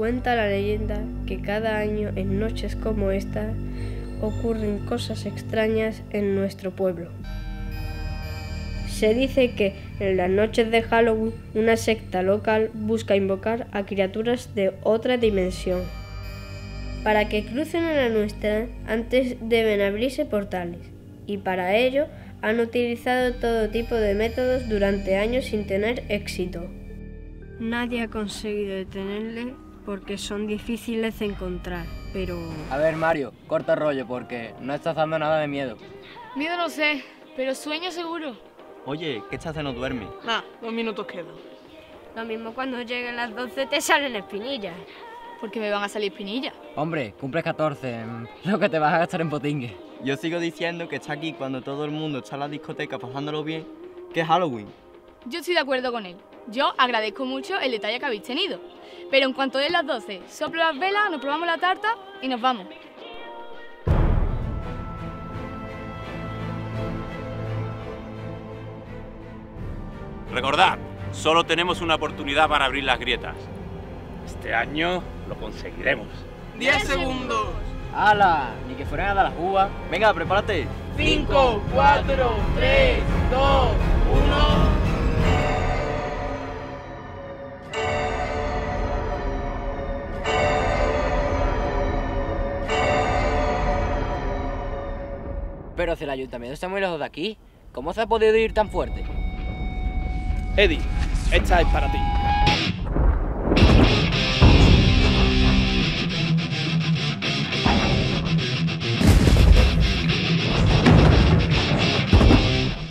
Cuenta la leyenda que cada año en noches como esta ocurren cosas extrañas en nuestro pueblo. Se dice que en las noches de Halloween una secta local busca invocar a criaturas de otra dimensión. Para que crucen a la nuestra, antes deben abrirse portales, y para ello han utilizado todo tipo de métodos durante años sin tener éxito. Nadie ha conseguido detenerle porque son difíciles de encontrar, pero... A ver, Mario, corta rollo porque no estás dando nada de miedo. Miedo no sé, pero sueño seguro. Oye, ¿qué estás haciendo duerme? Ah, dos minutos quedan. Lo mismo cuando lleguen las 12 te salen espinillas. Porque me van a salir espinillas. Hombre, cumples 14, mm, lo que te vas a gastar en potingue. Yo sigo diciendo que está aquí cuando todo el mundo está en la discoteca pasándolo bien, que es Halloween. Yo estoy de acuerdo con él. Yo agradezco mucho el detalle que habéis tenido. Pero en cuanto den las 12, soplo las velas, nos probamos la tarta y nos vamos. Recordad, solo tenemos una oportunidad para abrir las grietas. Este año lo conseguiremos. 10 segundos. ¡Hala! Ni que fueran a dar las uvas. Venga, prepárate. 5, 4, 3, Pero si el ayuntamiento está muy lejos de aquí, ¿cómo se ha podido ir tan fuerte? Eddie, esta es para ti.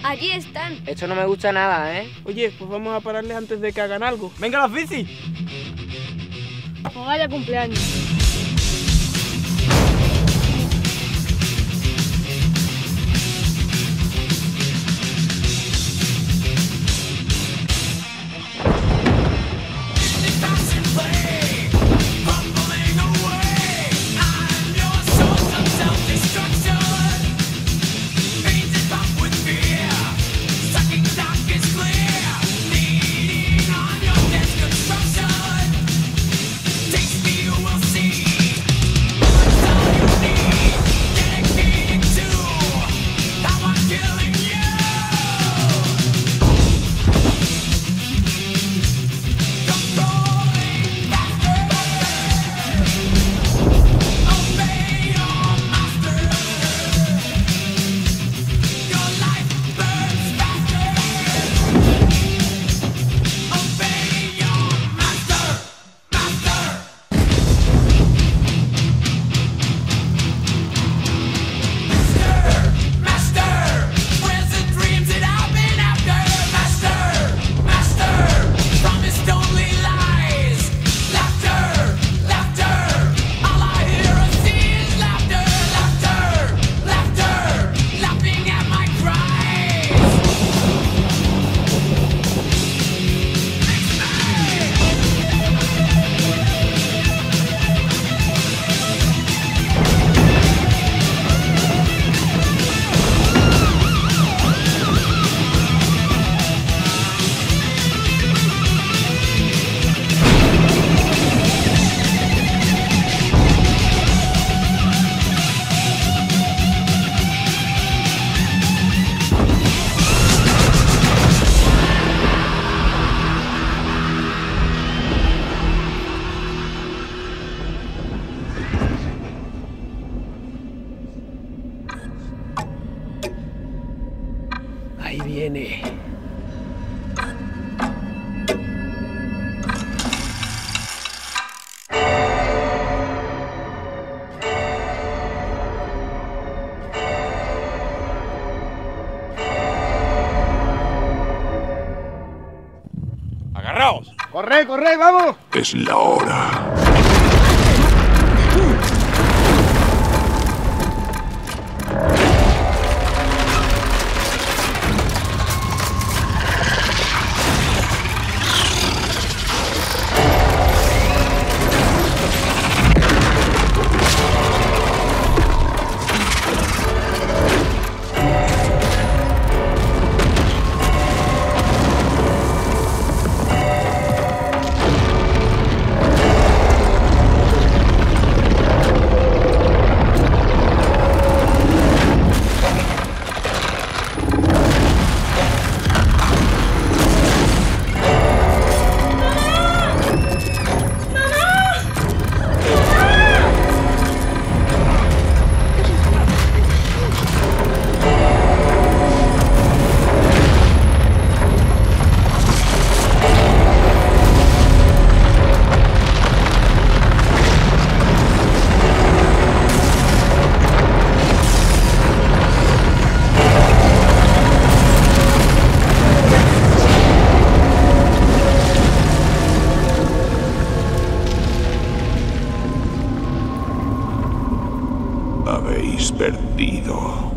Allí están. Esto no me gusta nada, ¿eh? Oye, pues vamos a pararles antes de que hagan algo. ¡Venga las bici! O vaya cumpleaños. Viene. ¡Agarraos! ¡Corre, corre, vamos! Es la hora. habéis perdido.